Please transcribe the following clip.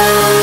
Stay